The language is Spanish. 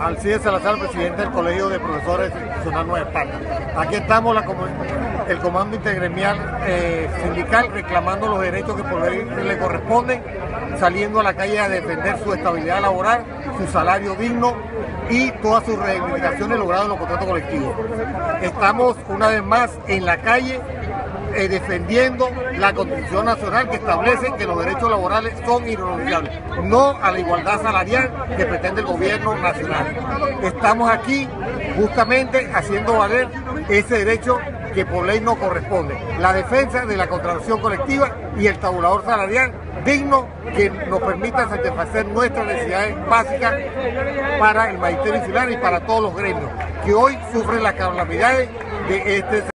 Alcides Salazar, presidente del Colegio de Profesores Institucional Nueva Esparta. Aquí estamos el Comando Intergremial eh, Sindical reclamando los derechos que por ley le corresponden, saliendo a la calle a defender su estabilidad laboral, su salario digno y todas sus reivindicaciones logradas en los contratos colectivos. Estamos una vez más en la calle eh, defendiendo la Constitución Nacional que establece que los derechos laborales son irrenunciables, no a la igualdad salarial que pretende el gobierno nacional. Estamos aquí justamente haciendo valer ese derecho que por ley no corresponde, la defensa de la contratación colectiva y el tabulador salarial digno que nos permita satisfacer nuestras necesidades básicas para el magisterio insular y para todos los gremios que hoy sufren las calamidades de este